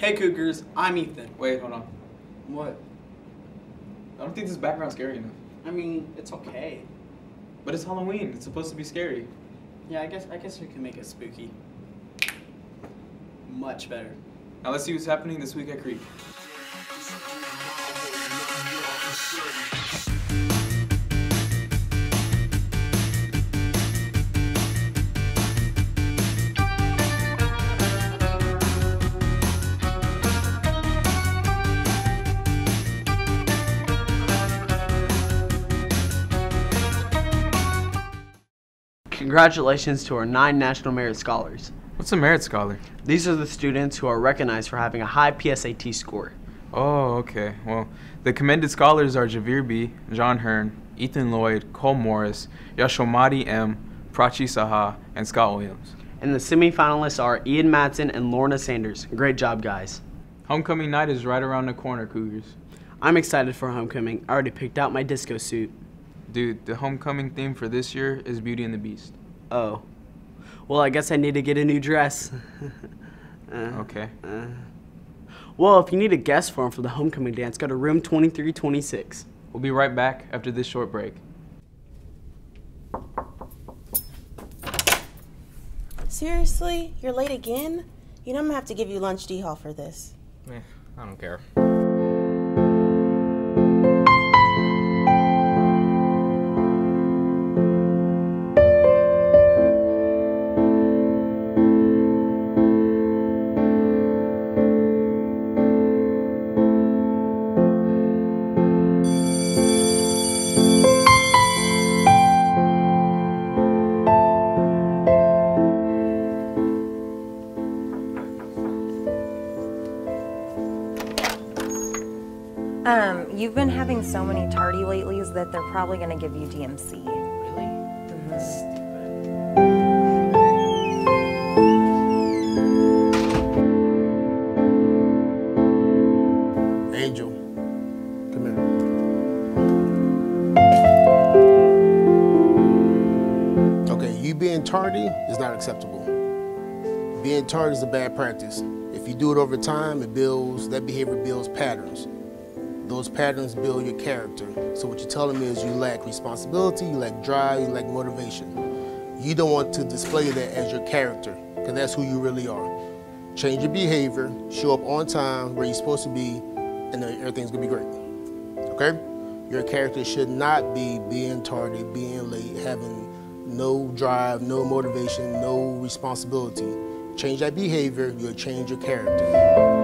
Hey Cougars, I'm Ethan. Wait, hold on. What? I don't think this background's scary enough. I mean, it's okay. But it's Halloween. It's supposed to be scary. Yeah, I guess I guess we can make it spooky. Much better. Now let's see what's happening this week at Creek. Congratulations to our nine National Merit Scholars. What's a Merit Scholar? These are the students who are recognized for having a high PSAT score. Oh, okay. Well, the commended scholars are Javir B., John Hearn, Ethan Lloyd, Cole Morris, Yashomati M., Prachi Saha, and Scott Williams. And the semifinalists are Ian Madsen and Lorna Sanders. Great job, guys. Homecoming night is right around the corner, Cougars. I'm excited for homecoming. I already picked out my disco suit. Dude, the homecoming theme for this year is Beauty and the Beast. Oh. Well, I guess I need to get a new dress. uh, Okay. uh. Well, if you need a guest form for the homecoming dance, go to room 2326. We'll be right back after this short break. Seriously? You're late again? You know I'm gonna have to give you lunch D hall for this. Eh, I don't care. You've been having so many tardy latelys that they're probably going to give you DMC. Really? Angel, come here. Okay, you being tardy is not acceptable. Being tardy is a bad practice. If you do it over time, it builds, that behavior builds patterns. Those patterns build your character. So what you're telling me is you lack responsibility, you lack drive, you lack motivation. You don't want to display that as your character, because that's who you really are. Change your behavior, show up on time where you're supposed to be, and then everything's gonna be great. Okay? Your character should not be being tardy, being late, having no drive, no motivation, no responsibility. Change that behavior, you'll change your character.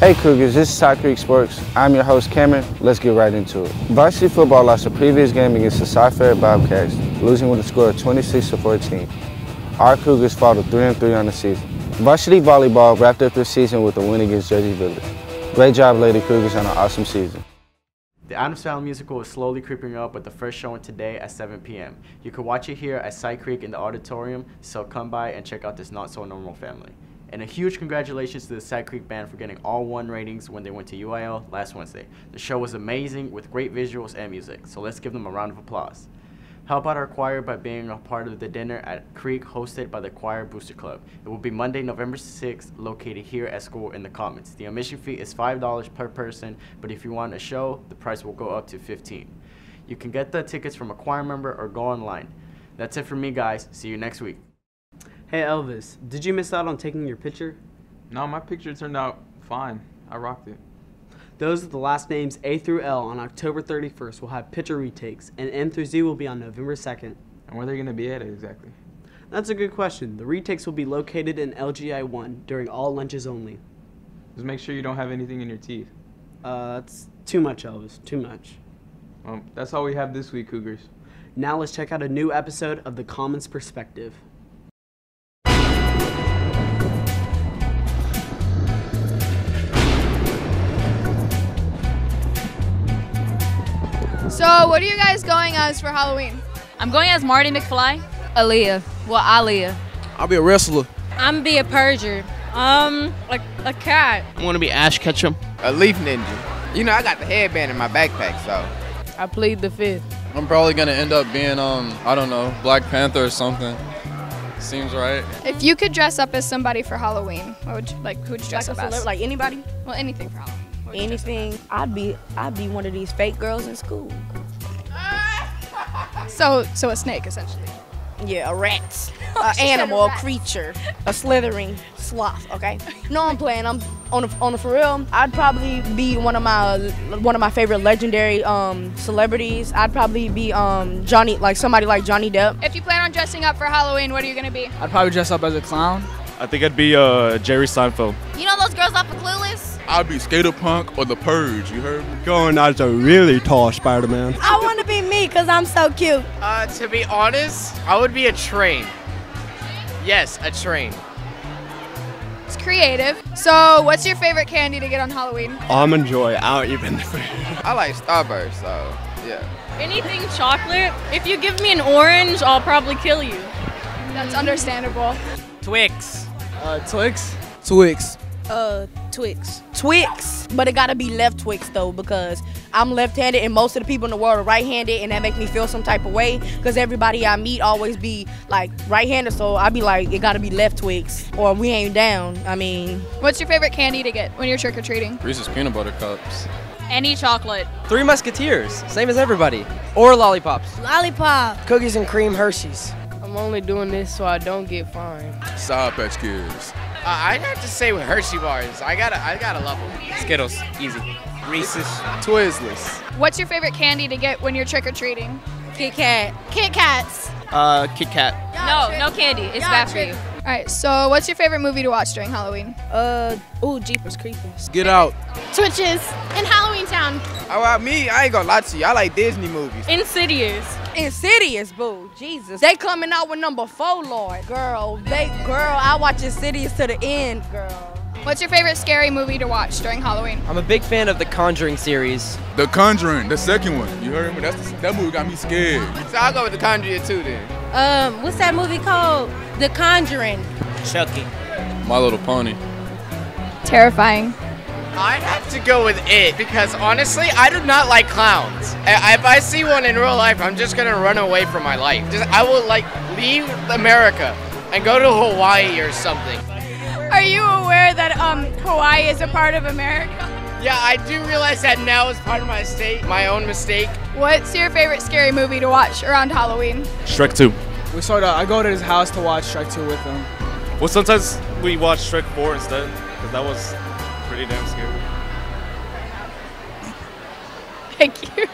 Hey Cougars, this is Cy-Creek Sports. I'm your host Cameron. Let's get right into it. Varsity football lost a previous game against the Cy-Fair Bobcats, losing with a score of 26 to 14. Our Cougars fall to 3 and 3 on the season. Varsity volleyball wrapped up their season with a win against Jersey Village. Great job, Lady Cougars, on an awesome season. The Addams Family musical is slowly creeping up with the first showing today at 7 p.m. You can watch it here at Cy-Creek in the auditorium, so come by and check out this not so normal family. And a huge congratulations to the Cy-Creek Band for getting all one ratings when they went to UIL last Wednesday. The show was amazing with great visuals and music, so let's give them a round of applause. Help out our choir by being a part of the dinner at Creek hosted by the Choir Booster Club. It will be Monday, November 6th, located here at school in the Commons. The admission fee is $5 per person, but if you want a show, the price will go up to 15 You can get the tickets from a choir member or go online. That's it for me, guys. See you next week. Hey Elvis, did you miss out on taking your picture? No, my picture turned out fine. I rocked it. Those are the last names A through L on October 31st will have picture retakes, and N through Z will be on November 2nd. And where are they going to be at exactly? That's a good question. The retakes will be located in LGI 1 during all lunches only. Just make sure you don't have anything in your teeth. Uh, that's too much, Elvis. Too much. Well, that's all we have this week, Cougars. Now let's check out a new episode of The Commons Perspective. So, what are you guys going as for Halloween? I'm going as Marty McFly. Aaliyah. Well, Aaliyah. I'll be a wrestler. I'm be a Persian. Um, a, a cat. I'm gonna be Ash Ketchum. A leaf ninja. You know, I got the headband in my backpack, so. I plead the fifth. I'm probably gonna end up being um I don't know Black Panther or something. Seems right. If you could dress up as somebody for Halloween, what would you like? Who would you dress Like, up as? like anybody? Well, anything for Halloween. What would you dress up Anything. I'd be I'd be one of these fake girls in school. So, so a snake essentially. Yeah, a rat, She a animal, a rat. creature, a slithering sloth. Okay. No, I'm playing. I'm on a, on a for real. I'd probably be one of my one of my favorite legendary um celebrities. I'd probably be um Johnny, like somebody like Johnny Depp. If you plan on dressing up for Halloween, what are you gonna be? I'd probably dress up as a clown. I think I'd be uh, Jerry Seinfeld. You know those girls off of Clueless? I'd be Skater Punk or The Purge, you heard me? Going as a really tall Spider-Man. I want to be me because I'm so cute. Uh, to be honest, I would be a train. Yes, a train. It's creative. So, what's your favorite candy to get on Halloween? Almond Joy. I don't even. I like Starburst, so yeah. Anything chocolate. If you give me an orange, I'll probably kill you. That's understandable. Twix. Uh, Twix. Twix. Uh, Twix. Twix, but it gotta be left Twix though because I'm left-handed and most of the people in the world are right-handed, and that makes me feel some type of way because everybody I meet always be like right-handed, so I be like, it gotta be left Twix or we ain't down. I mean, What's your favorite candy to get when you're trick or treating? Reese's peanut butter cups. Any chocolate. Three Musketeers, same as everybody. Or lollipops. lollipop. Cookies and cream Hershey's. I'm only doing this so I don't get fined. Sour Patch Kids. Uh, I'd have to say with Hershey bars. I gotta, I gotta love them. Skittles, easy. Reese's. Twizzlers. What's your favorite candy to get when you're trick or treating? Kit Kat. Kit Kats. Uh, Kit Kat. No, no candy. It's bad for you. All right. So, what's your favorite movie to watch during Halloween? Uh, ooh, Jeepers Creepers. Get out. Twitches in Halloween Town. Oh, well, me, I ain't gonna lie to you. I like Disney movies. Insidious. Insidious, boo. Jesus. They coming out with number four, Lord. Girl, they, girl, I watch Insidious to the end, girl. What's your favorite scary movie to watch during Halloween? I'm a big fan of the Conjuring series. The Conjuring, the second one. You heard me? That's the, that movie got me scared. So I'll go with the Conjuring too then. Um, what's that movie called? The Conjuring. Chucky. My Little Pony. Terrifying. I'd have to go with it because honestly, I do not like clowns. If I see one in real life, I'm just gonna run away from my life. Just I will like leave America and go to Hawaii or something. Are you aware that um Hawaii is a part of America? Yeah, I do realize that now is part of my state, my own mistake. What's your favorite scary movie to watch around Halloween? Shrek 2. We sort of. Uh, I go to his house to watch Shrek 2 with him. Well, sometimes we watch Shrek 4 instead, because that was pretty damn scary. Thank you.